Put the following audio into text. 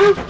Oof!